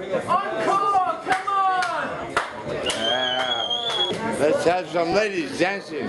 On, come on! Yeah. Let's have some ladies dancing.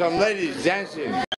some ladies dancing.